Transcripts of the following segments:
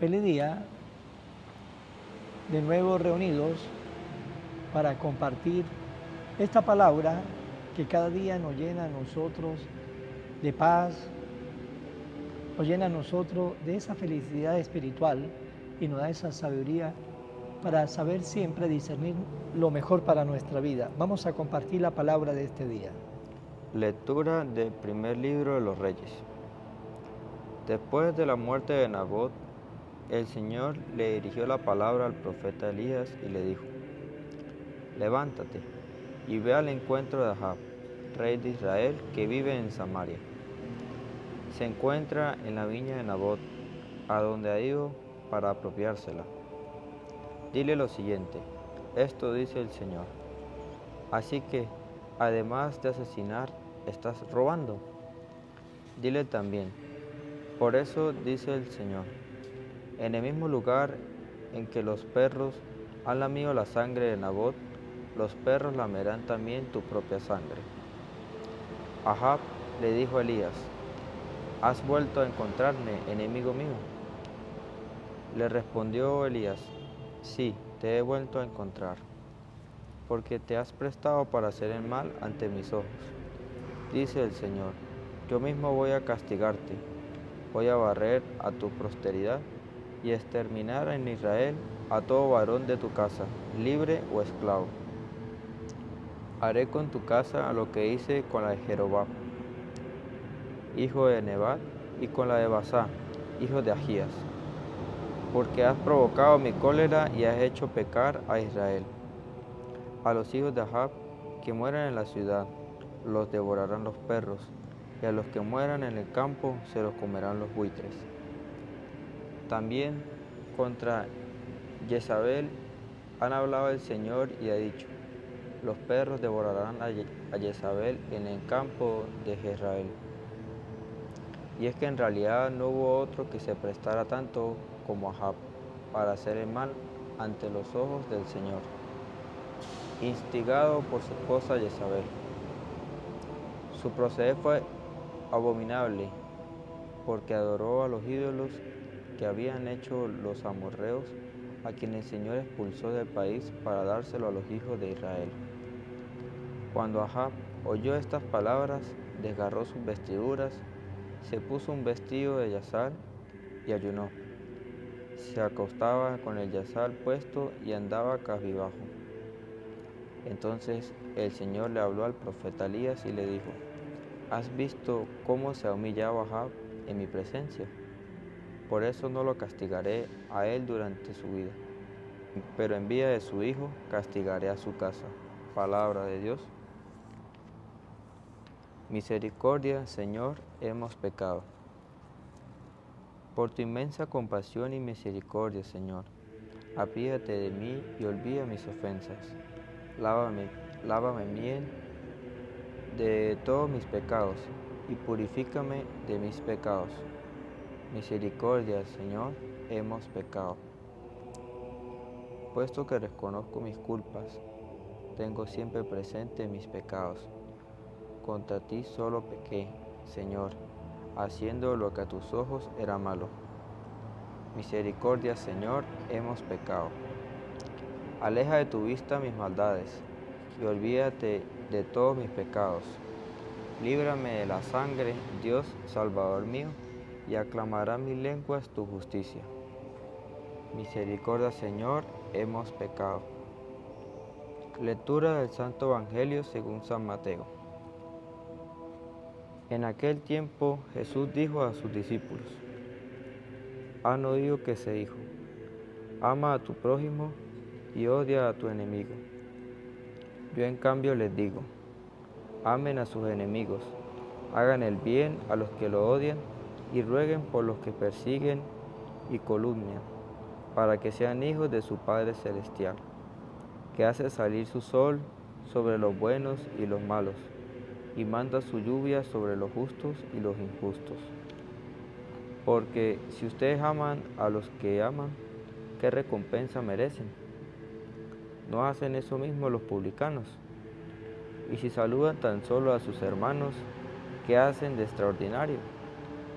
Feliz día, de nuevo reunidos para compartir esta palabra que cada día nos llena a nosotros de paz, nos llena a nosotros de esa felicidad espiritual y nos da esa sabiduría para saber siempre discernir lo mejor para nuestra vida. Vamos a compartir la palabra de este día. Lectura del primer libro de los Reyes. Después de la muerte de Nabot, el Señor le dirigió la palabra al profeta Elías y le dijo, Levántate y ve al encuentro de Ahab, rey de Israel, que vive en Samaria. Se encuentra en la viña de Nabot, a donde ha ido para apropiársela. Dile lo siguiente, esto dice el Señor. Así que, además de asesinar, estás robando. Dile también, por eso dice el Señor, en el mismo lugar en que los perros han lamido la sangre de Nabot, los perros lamerán también tu propia sangre. Ahab le dijo a Elías, ¿has vuelto a encontrarme, enemigo mío? Le respondió Elías, sí, te he vuelto a encontrar, porque te has prestado para hacer el mal ante mis ojos. Dice el Señor, yo mismo voy a castigarte, voy a barrer a tu posteridad y exterminar en Israel a todo varón de tu casa, libre o esclavo. Haré con tu casa lo que hice con la de Jeroboam, hijo de Nebat, y con la de Basá, hijo de Agías, porque has provocado mi cólera y has hecho pecar a Israel. A los hijos de Ahab que mueran en la ciudad, los devorarán los perros, y a los que mueran en el campo se los comerán los buitres. También contra Jezabel han hablado el Señor y ha dicho, los perros devorarán a Jezabel en el campo de Jezreel. Y es que en realidad no hubo otro que se prestara tanto como Ahab para hacer el mal ante los ojos del Señor, instigado por su esposa Jezabel. Su proceder fue abominable porque adoró a los ídolos que habían hecho los amorreos, a quienes el Señor expulsó del país para dárselo a los hijos de Israel. Cuando Ahab oyó estas palabras, desgarró sus vestiduras, se puso un vestido de yazal y ayunó. Se acostaba con el yazal puesto y andaba cabizbajo. Entonces el Señor le habló al profeta Elías y le dijo, ¿has visto cómo se ha humillado Ahab en mi presencia? Por eso no lo castigaré a él durante su vida, pero en vía de su Hijo castigaré a su casa. Palabra de Dios. Misericordia, Señor, hemos pecado. Por tu inmensa compasión y misericordia, Señor, apídate de mí y olvida mis ofensas. Lávame, lávame bien de todos mis pecados y purifícame de mis pecados Misericordia, Señor, hemos pecado. Puesto que reconozco mis culpas, tengo siempre presente mis pecados. Contra ti solo pequé, Señor, haciendo lo que a tus ojos era malo. Misericordia, Señor, hemos pecado. Aleja de tu vista mis maldades y olvídate de todos mis pecados. Líbrame de la sangre, Dios Salvador mío y aclamará mi lenguas tu justicia. Misericordia, Señor, hemos pecado. Lectura del Santo Evangelio según San Mateo. En aquel tiempo Jesús dijo a sus discípulos, han oído que se dijo, ama a tu prójimo y odia a tu enemigo. Yo en cambio les digo, amen a sus enemigos, hagan el bien a los que lo odian y rueguen por los que persiguen y columnian, para que sean hijos de su Padre Celestial, que hace salir su sol sobre los buenos y los malos, y manda su lluvia sobre los justos y los injustos. Porque si ustedes aman a los que aman, ¿qué recompensa merecen? ¿No hacen eso mismo los publicanos? Y si saludan tan solo a sus hermanos, ¿qué hacen de extraordinario?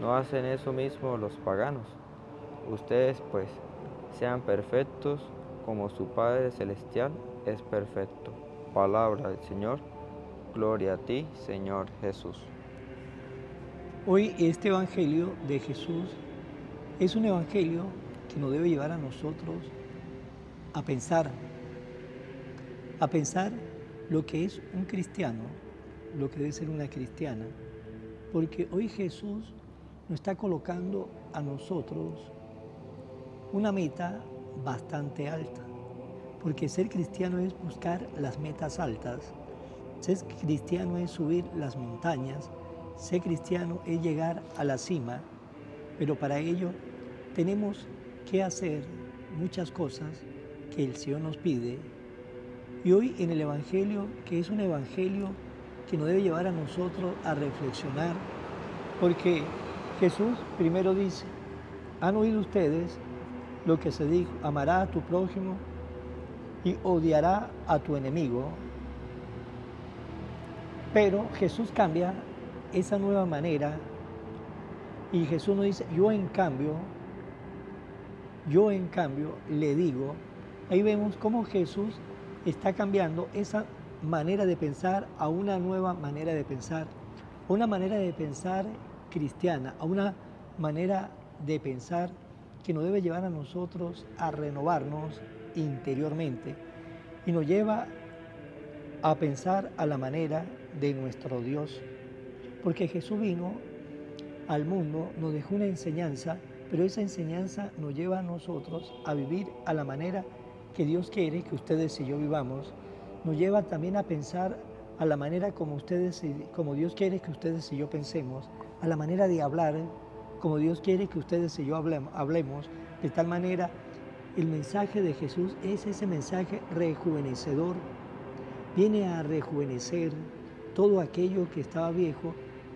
¿No hacen eso mismo los paganos? Ustedes pues sean perfectos como su Padre Celestial es perfecto. Palabra del Señor. Gloria a ti, Señor Jesús. Hoy este Evangelio de Jesús es un Evangelio que nos debe llevar a nosotros a pensar, a pensar lo que es un cristiano, lo que debe ser una cristiana, porque hoy Jesús nos está colocando a nosotros una meta bastante alta, porque ser cristiano es buscar las metas altas, ser cristiano es subir las montañas, ser cristiano es llegar a la cima, pero para ello tenemos que hacer muchas cosas que el Señor nos pide. Y hoy en el Evangelio, que es un Evangelio que nos debe llevar a nosotros a reflexionar, porque Jesús primero dice, han oído ustedes lo que se dijo, amará a tu prójimo y odiará a tu enemigo. Pero Jesús cambia esa nueva manera y Jesús nos dice, yo en cambio, yo en cambio le digo, ahí vemos cómo Jesús está cambiando esa manera de pensar a una nueva manera de pensar, una manera de pensar a una manera de pensar que nos debe llevar a nosotros a renovarnos interiormente y nos lleva a pensar a la manera de nuestro Dios. Porque Jesús vino al mundo, nos dejó una enseñanza, pero esa enseñanza nos lleva a nosotros a vivir a la manera que Dios quiere que ustedes y yo vivamos. Nos lleva también a pensar a la manera como ustedes como Dios quiere que ustedes y yo pensemos, a la manera de hablar como Dios quiere que ustedes y yo hablemos, de tal manera el mensaje de Jesús es ese mensaje rejuvenecedor. Viene a rejuvenecer todo aquello que estaba viejo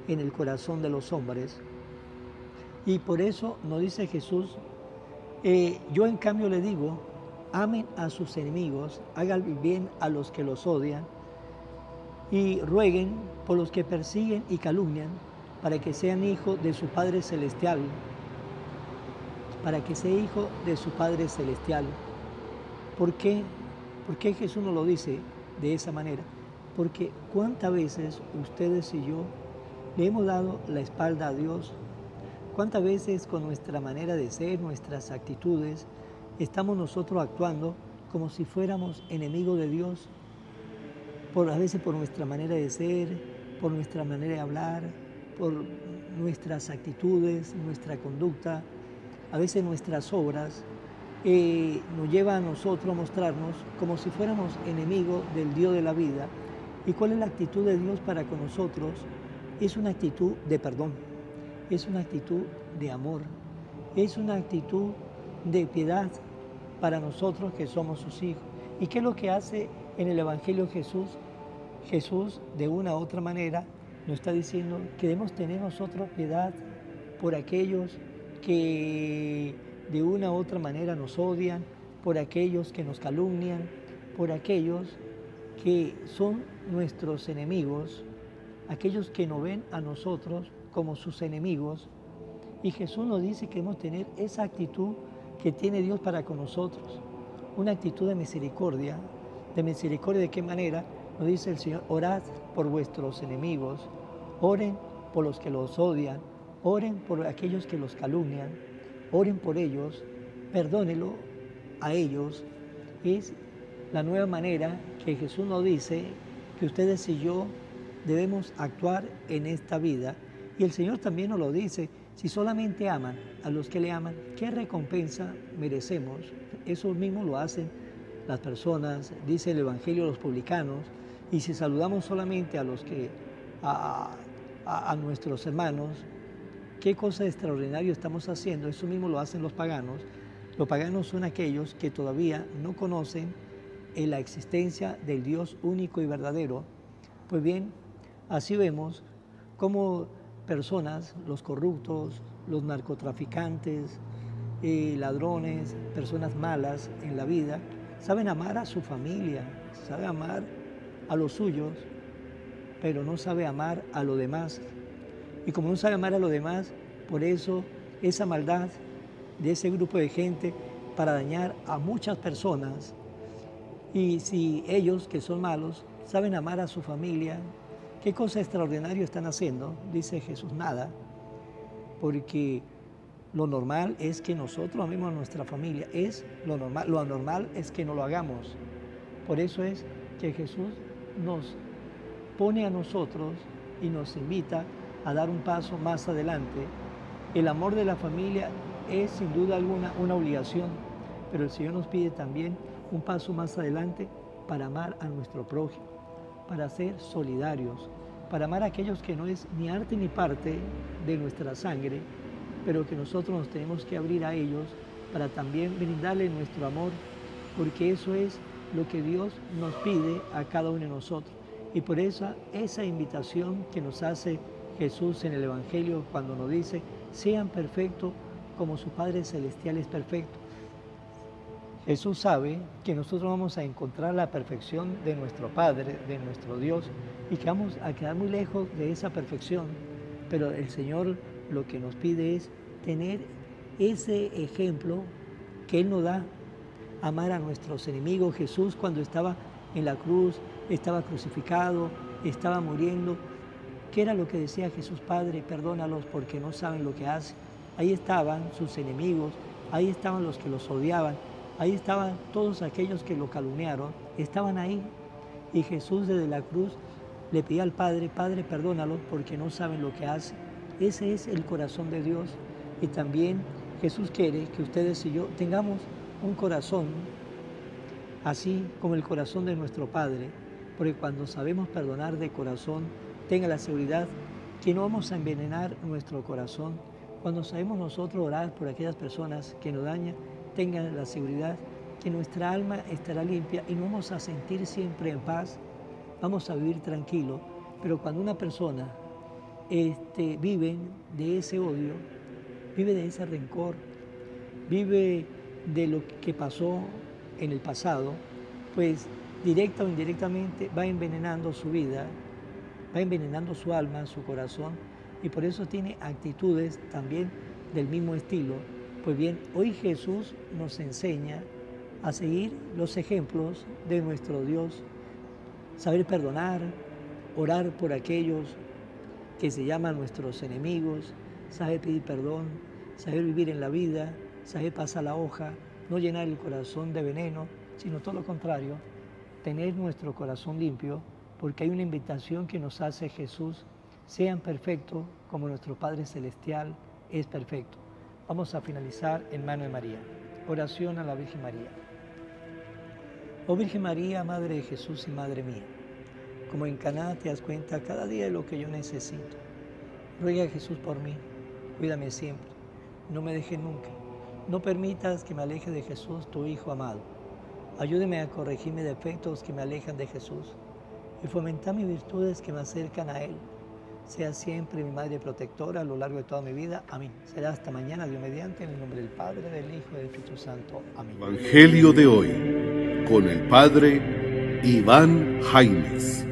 en el corazón de los hombres. Y por eso nos dice Jesús, eh, yo en cambio le digo, amen a sus enemigos, hagan bien a los que los odian y rueguen por los que persiguen y calumnian para que sean hijos de su Padre Celestial, para que sea hijo de su Padre Celestial. ¿Por qué? ¿Por qué Jesús nos lo dice de esa manera? Porque cuántas veces ustedes y yo le hemos dado la espalda a Dios, cuántas veces con nuestra manera de ser, nuestras actitudes, estamos nosotros actuando como si fuéramos enemigos de Dios, por, a veces por nuestra manera de ser, por nuestra manera de hablar, por nuestras actitudes, nuestra conducta, a veces nuestras obras, eh, nos lleva a nosotros a mostrarnos como si fuéramos enemigos del Dios de la vida. ¿Y cuál es la actitud de Dios para con nosotros? Es una actitud de perdón, es una actitud de amor, es una actitud de piedad para nosotros que somos sus hijos. ¿Y qué es lo que hace en el Evangelio Jesús? Jesús, de una u otra manera, nos está diciendo que debemos tener nosotros piedad por aquellos que de una u otra manera nos odian, por aquellos que nos calumnian, por aquellos que son nuestros enemigos, aquellos que nos ven a nosotros como sus enemigos. Y Jesús nos dice que debemos tener esa actitud que tiene Dios para con nosotros, una actitud de misericordia. ¿De misericordia de qué manera? Nos dice el Señor, orad por vuestros enemigos, oren por los que los odian, oren por aquellos que los calumnian, oren por ellos, perdónelo a ellos. Es la nueva manera que Jesús nos dice que ustedes y yo debemos actuar en esta vida. Y el Señor también nos lo dice, si solamente aman a los que le aman, ¿qué recompensa merecemos? Eso mismo lo hacen las personas, dice el Evangelio de los publicanos, y si saludamos solamente a los que, a, nuestros hermanos, qué cosa extraordinaria estamos haciendo, eso mismo lo hacen los paganos. Los paganos son aquellos que todavía no conocen en la existencia del Dios único y verdadero. Pues bien, así vemos cómo personas, los corruptos, los narcotraficantes, eh, ladrones, personas malas en la vida, saben amar a su familia, saben amar a los suyos, pero no sabe amar a los demás. Y como no sabe amar a los demás, por eso esa maldad de ese grupo de gente para dañar a muchas personas. Y si ellos, que son malos, saben amar a su familia, ¿qué cosa extraordinaria están haciendo? Dice Jesús, nada, porque lo normal es que nosotros amemos a nuestra familia, es lo normal, lo anormal es que no lo hagamos. Por eso es que Jesús nos pone a nosotros y nos invita a dar un paso más adelante. El amor de la familia es sin duda alguna una obligación, pero el Señor nos pide también un paso más adelante para amar a nuestro prójimo, para ser solidarios, para amar a aquellos que no es ni arte ni parte de nuestra sangre, pero que nosotros nos tenemos que abrir a ellos para también brindarle nuestro amor, porque eso es lo que Dios nos pide a cada uno de nosotros. Y por eso esa invitación que nos hace Jesús en el Evangelio cuando nos dice, sean perfectos como su Padre Celestial es perfecto. Jesús sabe que nosotros vamos a encontrar la perfección de nuestro Padre, de nuestro Dios, y que vamos a quedar muy lejos de esa perfección. Pero el Señor lo que nos pide es tener ese ejemplo que Él nos da, amar a nuestros enemigos. Jesús cuando estaba en la cruz, estaba crucificado, estaba muriendo. ¿Qué era lo que decía Jesús Padre? Perdónalos porque no saben lo que hacen. Ahí estaban sus enemigos, ahí estaban los que los odiaban, ahí estaban todos aquellos que lo calumniaron, estaban ahí. Y Jesús desde la cruz le pedía al Padre, Padre, perdónalos porque no saben lo que hacen. Ese es el corazón de Dios. Y también Jesús quiere que ustedes y yo tengamos un corazón así como el corazón de nuestro Padre, porque cuando sabemos perdonar de corazón, tenga la seguridad que no vamos a envenenar nuestro corazón cuando sabemos nosotros orar por aquellas personas que nos dañan, tengan la seguridad que nuestra alma estará limpia y nos vamos a sentir siempre en paz, vamos a vivir tranquilo. Pero cuando una persona este, vive de ese odio, vive de ese rencor, vive de lo que pasó en el pasado, pues directa o indirectamente va envenenando su vida, va envenenando su alma, su corazón y por eso tiene actitudes también del mismo estilo. Pues bien, hoy Jesús nos enseña a seguir los ejemplos de nuestro Dios, saber perdonar, orar por aquellos que se llaman nuestros enemigos, saber pedir perdón, saber vivir en la vida, saber pasar la hoja, no llenar el corazón de veneno, sino todo lo contrario, tener nuestro corazón limpio, porque hay una invitación que nos hace Jesús sean perfectos como nuestro Padre Celestial es perfecto. Vamos a finalizar en mano de María. Oración a la Virgen María. Oh Virgen María, Madre de Jesús y Madre mía, como en Caná te das cuenta cada día de lo que yo necesito. Ruega a Jesús por mí, cuídame siempre, no me dejes nunca. No permitas que me aleje de Jesús, tu Hijo amado. Ayúdeme a corregir mis defectos que me alejan de Jesús y fomentar mis virtudes que me acercan a Él sea siempre mi madre protectora a lo largo de toda mi vida. Amén. Será hasta mañana, Dios mediante, en el nombre del Padre, del Hijo y del Espíritu Santo. Amén. Evangelio de hoy con el Padre Iván Jaimes.